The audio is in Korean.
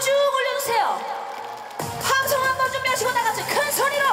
쭉 올려주세요. 함성 한번 준비하시고 나가서 큰 소리로.